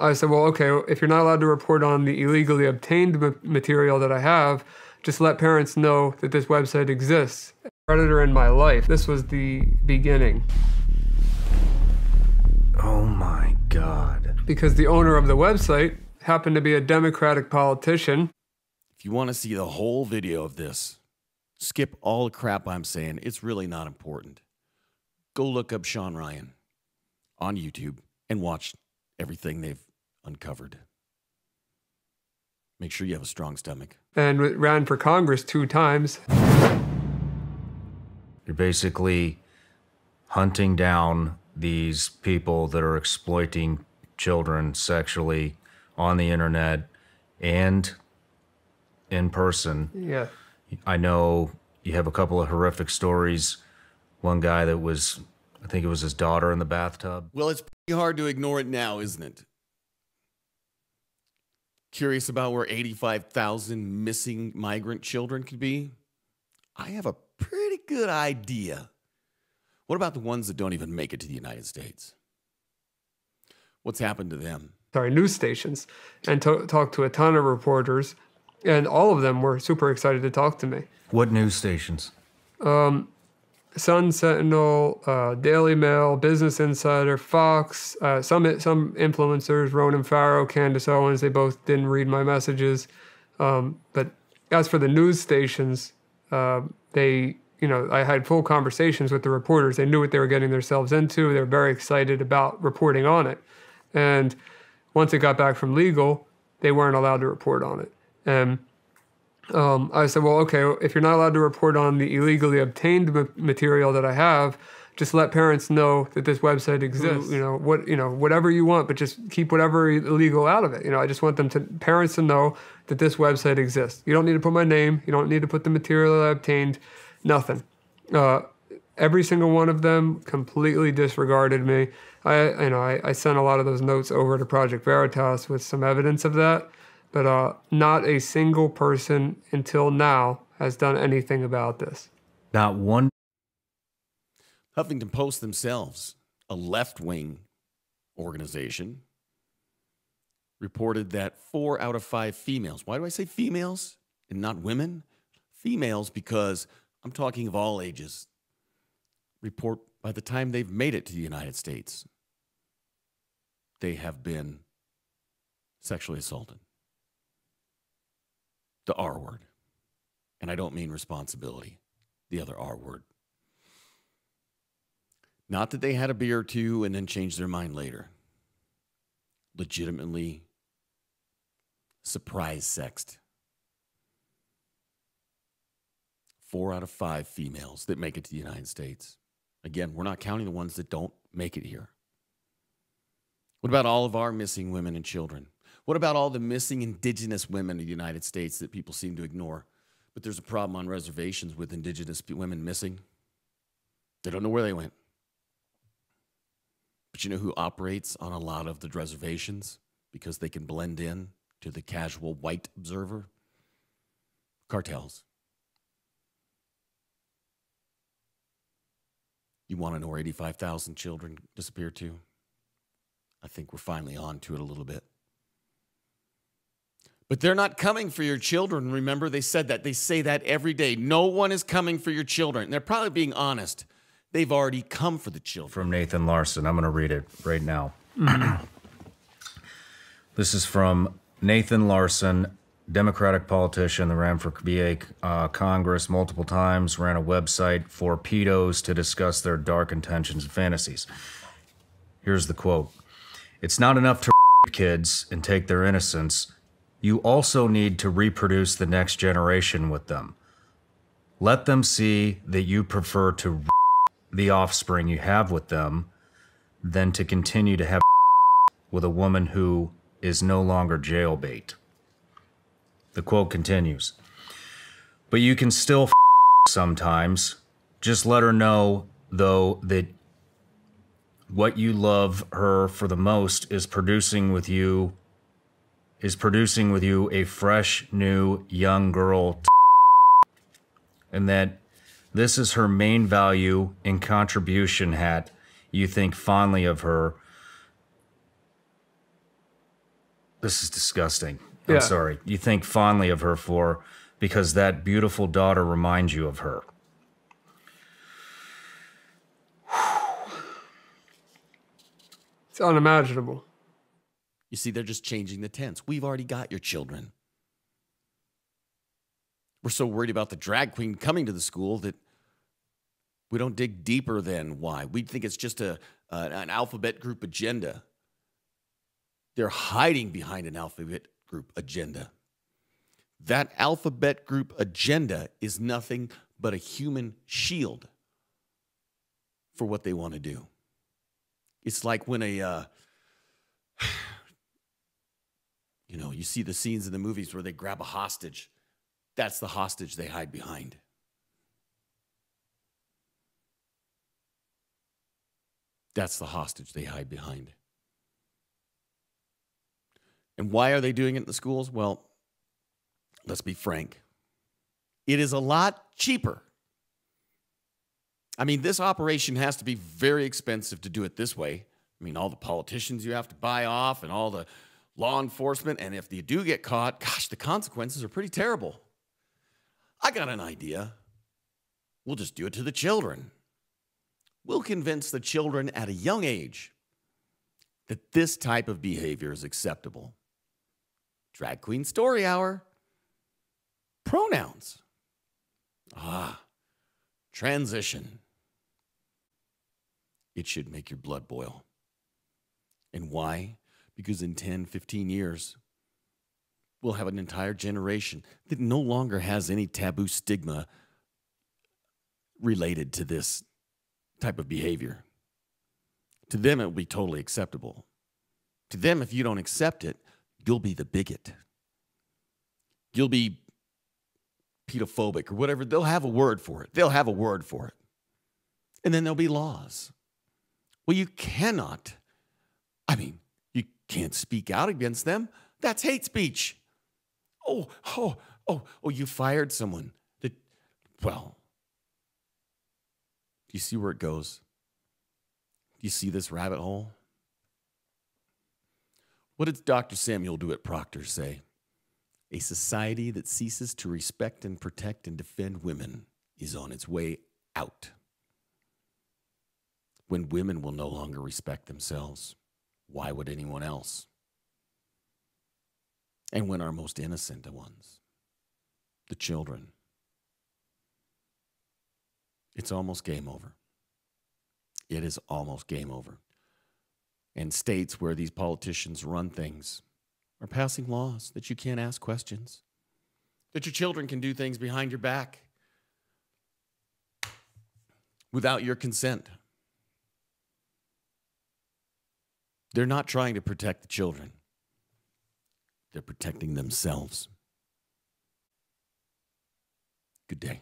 I said, well, okay, if you're not allowed to report on the illegally obtained ma- material that I have, just let parents know that this website exists. Predator in my life. This was the beginning. Oh my God. Because the owner of the website happened to be a Democratic politician. If you want to see the whole video of this, skip all the crap I'm saying. It's really not important. Go look up Shawn Ryan on YouTube and watch everything they've uncovered. Make sure you have a strong stomach. And ran for Congress two times. You're basically hunting down these people that are exploiting children sexually on the internet and in person. Yeah. I know you have a couple of horrific stories. One guy that was, I think it was his daughter in the bathtub. Well, it's pretty hard to ignore it now, isn't it? Curious about where 85,000 missing migrant children could be? I have a pretty good idea. What about the ones that don't even make it to the United States? What's happened to them? Sorry, news stations, and to- talked to a ton of reporters, and all of them were super excited to talk to me. What news stations? Um, Sun Sentinel, uh, Daily Mail, Business Insider, Fox, uh, some some influencers, Ronan Farrow, Candace Owens, they both didn't read my messages. Um, but as for the news stations, uh, they, you know, I had full conversations with the reporters. They knew what they were getting themselves into. They were very excited about reporting on it. And once it got back from legal, they weren't allowed to report on it. And um, I said, well, okay, if you're not allowed to report on the illegally obtained ma- material that I have, just let parents know that this website exists. You know what you know whatever you want, but just keep whatever illegal out of it. You know, I just want them to parents to know that this website exists. You don't need to put my name. You don't need to put the material that I obtained. Nothing. Uh, every single one of them completely disregarded me. I you know I, I sent a lot of those notes over to Project Veritas with some evidence of that but uh, not a single person until now has done anything about this. Not one. Huffington Post themselves, a left wing organization, reported that four out of five females, why do I say females and not women? Females, because I'm talking of all ages, report by the time they've made it to the United States, they have been sexually assaulted the R word. And I don't mean responsibility, the other R word. Not that they had a beer or two and then changed their mind later. Legitimately surprise sexed. Four out of five females that make it to the United States. Again, we're not counting the ones that don't make it here. What about all of our missing women and children? What about all the missing indigenous women in the United States that people seem to ignore? But there's a problem on reservations with indigenous women missing. They don't know where they went. But you know who operates on a lot of the reservations because they can blend in to the casual white observer? Cartels. You want to know where 85,000 children disappeared to? I think we're finally on to it a little bit. But they're not coming for your children. Remember, they said that. They say that every day. No one is coming for your children. And they're probably being honest. They've already come for the children. From Nathan Larson. I'm going to read it right now. this is from Nathan Larson, Democratic politician that ran for VA uh, Congress multiple times, ran a website for pedos to discuss their dark intentions and fantasies. Here's the quote It's not enough to kids and take their innocence you also need to reproduce the next generation with them. Let them see that you prefer to the offspring you have with them than to continue to have with a woman who is no longer jailbait. The quote continues But you can still sometimes. Just let her know, though, that what you love her for the most is producing with you is producing with you a fresh, new, young girl, and that this is her main value and contribution hat. You think fondly of her. This is disgusting. I'm sorry. You think fondly of her for because that beautiful daughter reminds you of her. It's unimaginable. You see, they're just changing the tense. We've already got your children. We're so worried about the drag queen coming to the school that we don't dig deeper than why. We think it's just a, uh, an alphabet group agenda. They're hiding behind an alphabet group agenda. That alphabet group agenda is nothing but a human shield for what they want to do. It's like when a, uh, you know, you see the scenes in the movies where they grab a hostage. That's the hostage they hide behind. That's the hostage they hide behind. And why are they doing it in the schools? Well, let's be frank. It is a lot cheaper. I mean, this operation has to be very expensive to do it this way. I mean, all the politicians you have to buy off and all the law enforcement. And if you do get caught, gosh, the consequences are pretty terrible. I got an idea. We'll just do it to the children. We'll convince the children at a young age that this type of behavior is acceptable. Drag Queen Story Hour. Pronouns. Ah, transition. It should make your blood boil. And why? Because in 10, 15 years, we'll have an entire generation that no longer has any taboo stigma related to this type of behavior. To them, it will be totally acceptable. To them, if you don't accept it, you'll be the bigot. You'll be pedophobic or whatever. They'll have a word for it. They'll have a word for it. And then there'll be laws. Well, you cannot, I mean, can't speak out against them. That's hate speech. Oh, oh, oh, oh, you fired someone. That, well, do you see where it goes? Do you see this rabbit hole? What did Dr. Samuel DeWitt Proctor say? A society that ceases to respect and protect and defend women is on its way out. When women will no longer respect themselves, why would anyone else? And when our most innocent ones, the children, it's almost game over. It is almost game over. And states where these politicians run things are passing laws that you can't ask questions, that your children can do things behind your back without your consent. They're not trying to protect the children, they're protecting themselves. Good day.